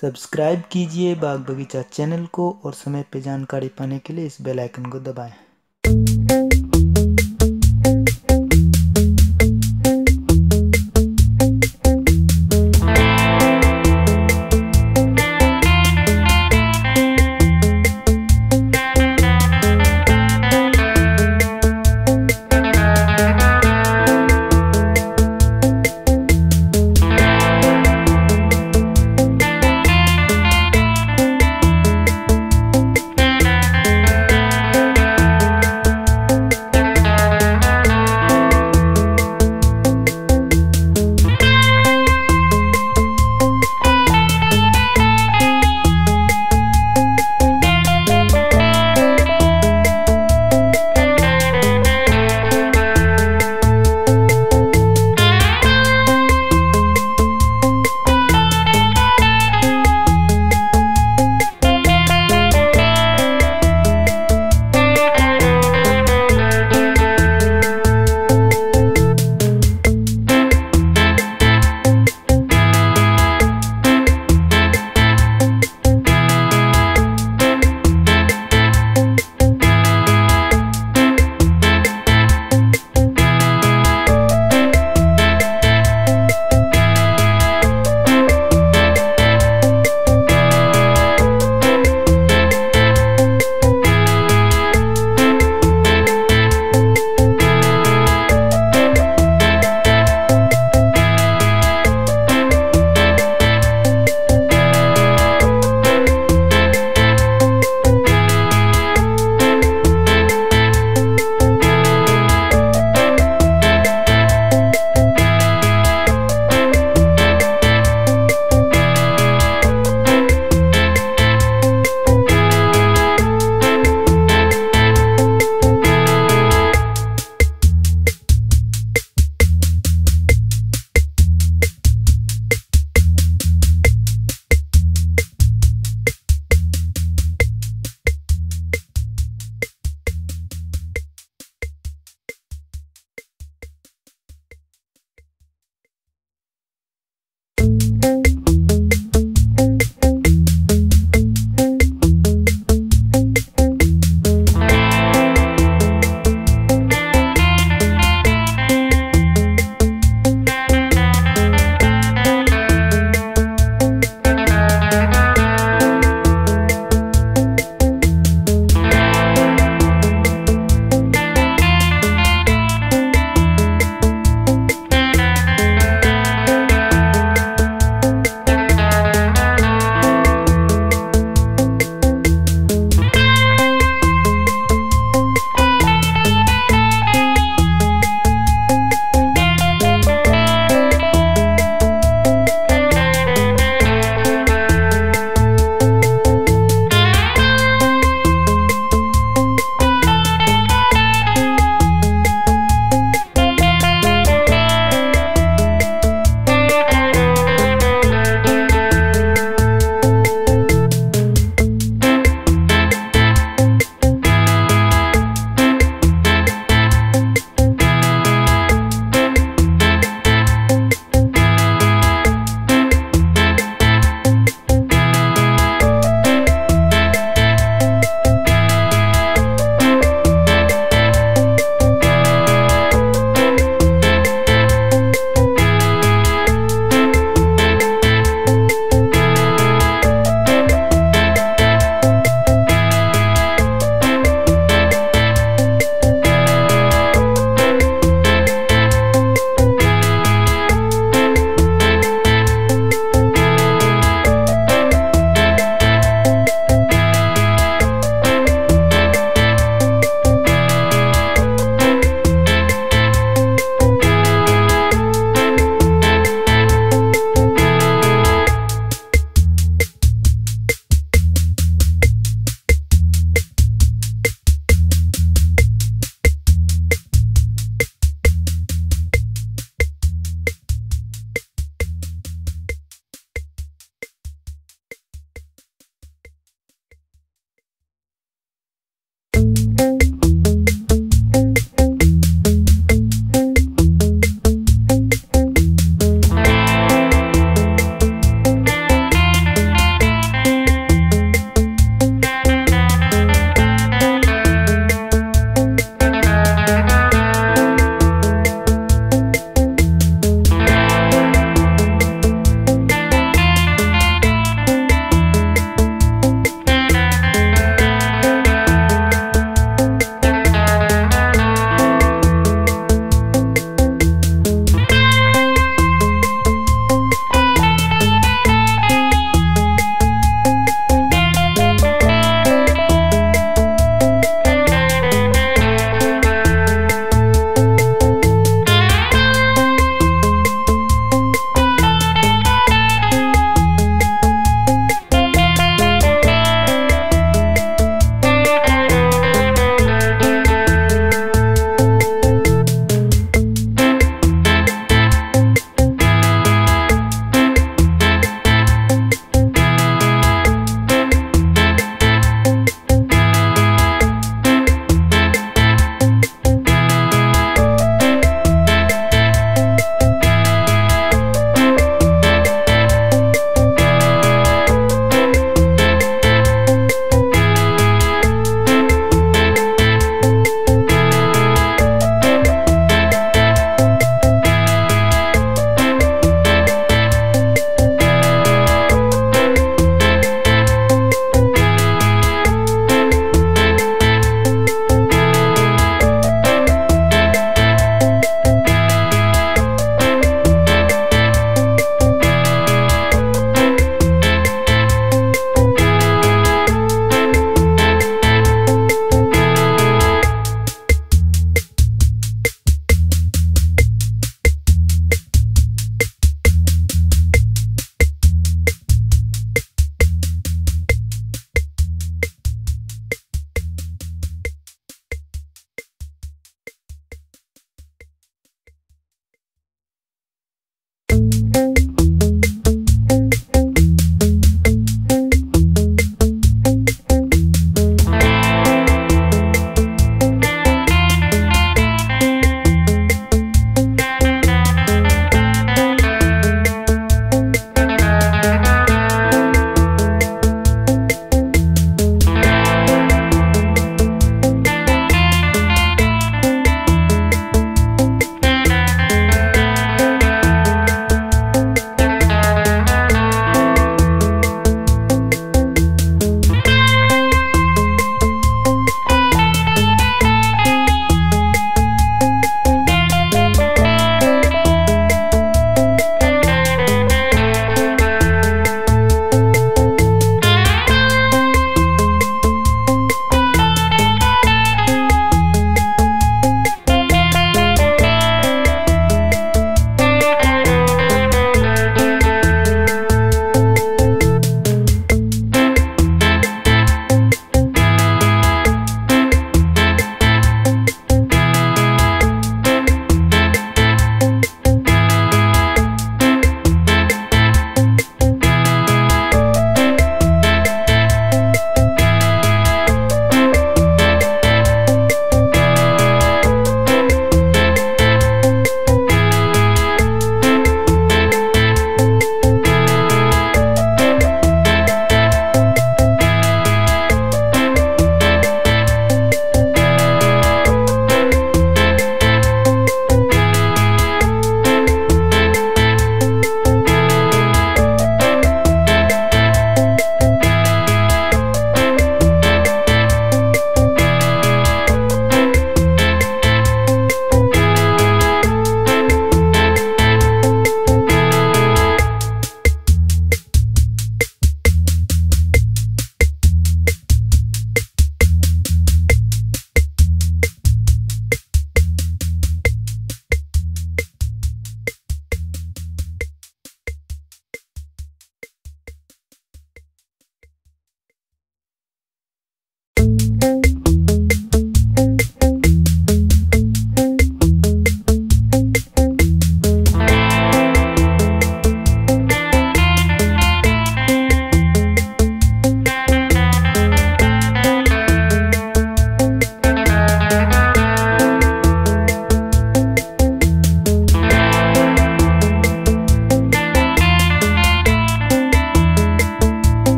Subscribe कीजिए बाग बगीचा channel को और समय पर जानकारी पाने के लिए इस बेल आइकन को दबाएँ।